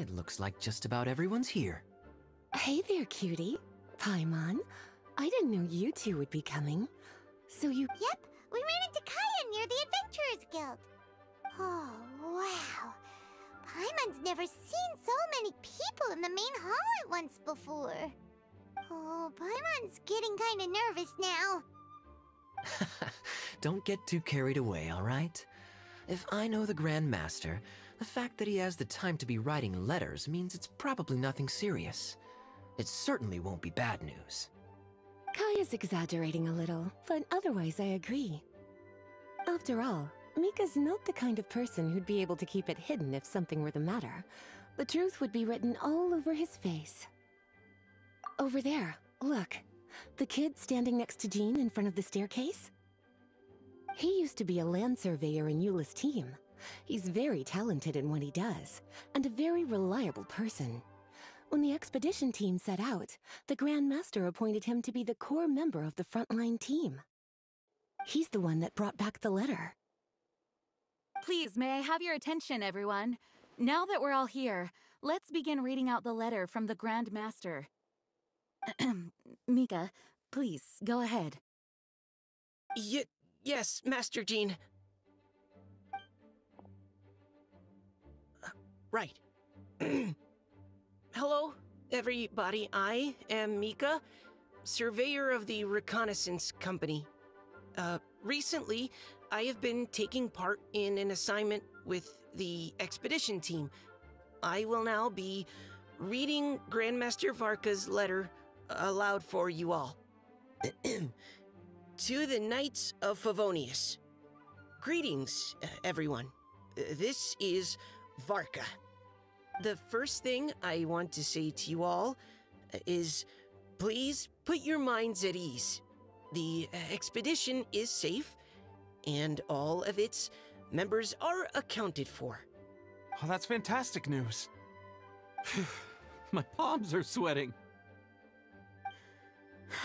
It looks like just about everyone's here. Hey there, cutie. Paimon. I didn't know you two would be coming. So you... Yep, we ran into Kaeya near the Adventurers Guild. Oh, wow. Paimon's never seen so many people in the main hall at once before. Oh, Paimon's getting kinda nervous now. Don't get too carried away, alright? If I know the Grand Master, the fact that he has the time to be writing letters means it's probably nothing serious. It certainly won't be bad news. Kaeya's exaggerating a little, but otherwise I agree. After all, Mika's not the kind of person who'd be able to keep it hidden if something were the matter. The truth would be written all over his face. Over there, look. The kid standing next to Jean in front of the staircase? He used to be a land surveyor in Eula's team. He's very talented in what he does, and a very reliable person. When the expedition team set out, the Grand Master appointed him to be the core member of the frontline team. He's the one that brought back the letter. Please, may I have your attention, everyone? Now that we're all here, let's begin reading out the letter from the Grand Master. Mika, please, go ahead. Y yes, Master Jean. Right. Hello, everybody. I am Mika, surveyor of the Reconnaissance Company. Uh, recently, I have been taking part in an assignment with the expedition team. I will now be reading Grandmaster Varka's letter aloud for you all. to the Knights of Favonius. Greetings, everyone. This is Varka. The first thing I want to say to you all is please put your minds at ease. The expedition is safe, and all of its members are accounted for. Oh, that's fantastic news. My palms are sweating.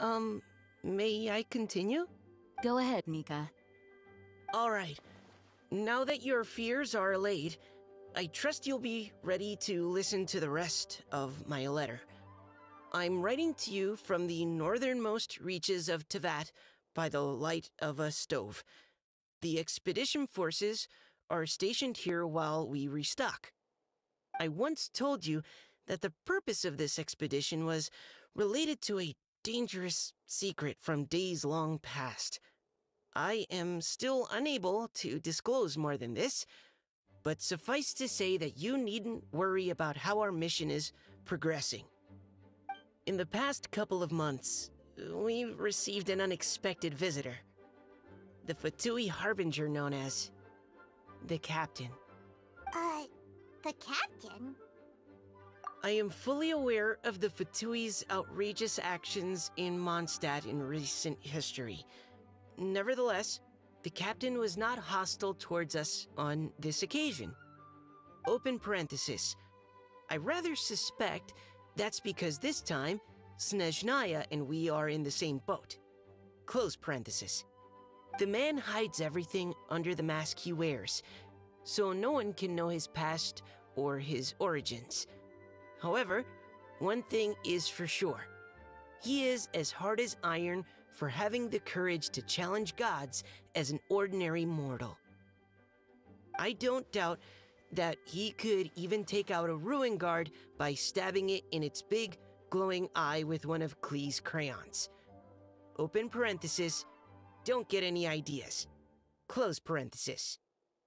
um, may I continue? Go ahead, Mika. All right. Now that your fears are allayed, I trust you'll be ready to listen to the rest of my letter. I'm writing to you from the northernmost reaches of Teyvat by the light of a stove. The expedition forces are stationed here while we restock. I once told you that the purpose of this expedition was related to a dangerous secret from days long past. I am still unable to disclose more than this, but suffice to say that you needn't worry about how our mission is progressing. In the past couple of months, we've received an unexpected visitor. The Fatui Harbinger known as... the Captain. Uh, the Captain? I am fully aware of the Fatui's outrageous actions in Mondstadt in recent history. Nevertheless, the captain was not hostile towards us on this occasion. Open parenthesis. I rather suspect that's because this time, Snezhnaya and we are in the same boat. Close parenthesis. The man hides everything under the mask he wears, so no one can know his past or his origins. However, one thing is for sure. He is as hard as iron for having the courage to challenge gods as an ordinary mortal. I don't doubt that he could even take out a ruin guard by stabbing it in its big, glowing eye with one of Klee's crayons. Open parenthesis, don't get any ideas. Close parenthesis.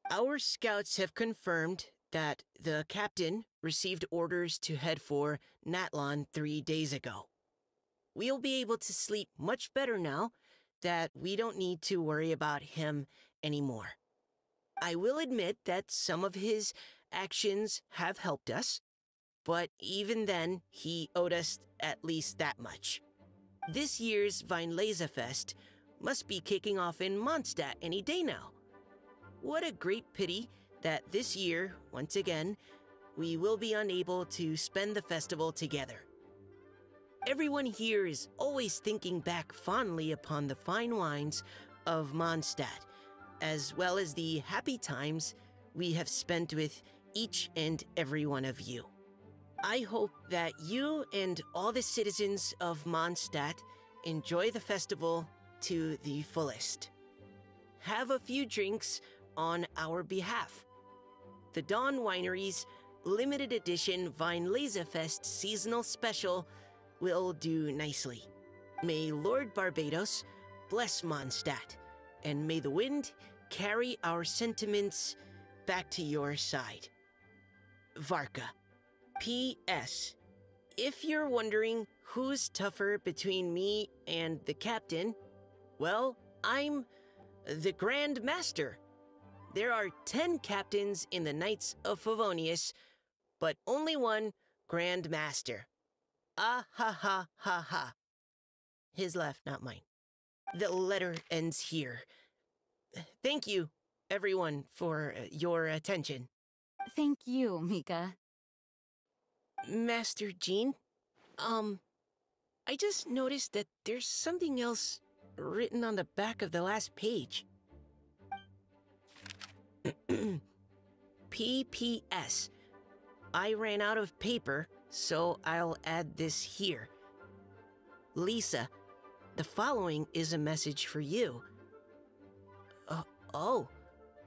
Our scouts have confirmed that the captain received orders to head for Natlan three days ago. We'll be able to sleep much better now that we don't need to worry about him anymore. I will admit that some of his actions have helped us, but even then, he owed us at least that much. This year's Fest must be kicking off in Mondstadt any day now. What a great pity that this year, once again, we will be unable to spend the festival together. Everyone here is always thinking back fondly upon the fine wines of Mondstadt, as well as the happy times we have spent with each and every one of you. I hope that you and all the citizens of Mondstadt enjoy the festival to the fullest. Have a few drinks on our behalf. The Dawn Winery's limited edition Weinlesefest seasonal special will do nicely. May Lord Barbatos bless Mondstadt, and may the wind carry our sentiments back to your side. Varka. P.S. If you're wondering who's tougher between me and the captain, well, I'm the Grand Master. There are 10 captains in the Knights of Favonius, but only one Grand Master. Ah ha ha ha ha. His laugh, not mine. The letter ends here. Thank you, everyone, for uh, your attention. Thank you, Mika. Master Jean, um, I just noticed that there's something else written on the back of the last page. PPS. I ran out of paper, so I'll add this here. Lisa, the following is a message for you. Uh, oh,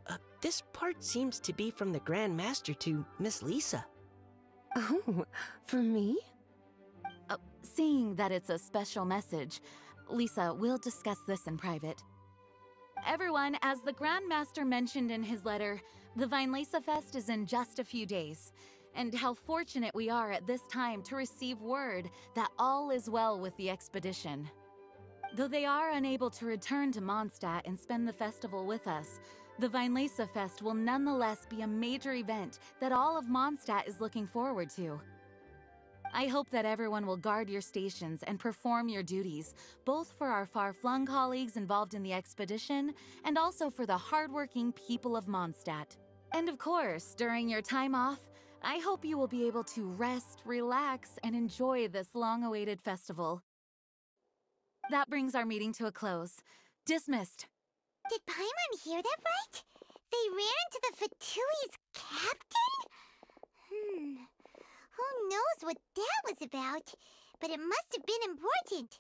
uh, this part seems to be from the Grand Master to Miss Lisa. Oh, for me? Uh, seeing that it's a special message, Lisa, we'll discuss this in private. Everyone, as the Grand Master mentioned in his letter, the Weinlese Fest is in just a few days. And how fortunate we are at this time to receive word that all is well with the expedition. Though they are unable to return to Mondstadt and spend the festival with us, the Weinlese Fest will nonetheless be a major event that all of Mondstadt is looking forward to. I hope that everyone will guard your stations and perform your duties, both for our far-flung colleagues involved in the expedition and also for the hardworking people of Mondstadt. And of course, during your time off, I hope you will be able to rest, relax, and enjoy this long-awaited festival. That brings our meeting to a close. Dismissed. Did Paimon hear that right? They ran into the Fatui's captain? Hmm. Who knows what that was about? But it must have been important.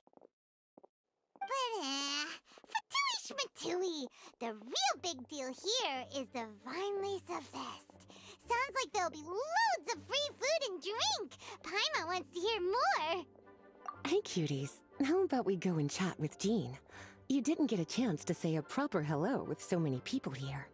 But, uh, Fatui Schmatui! The real big deal here is the Weinlese Fest. Sounds like there'll be loads of free food and drink. Paimon wants to hear more. Hey, cuties. How about we go and chat with Jean? You didn't get a chance to say a proper hello with so many people here.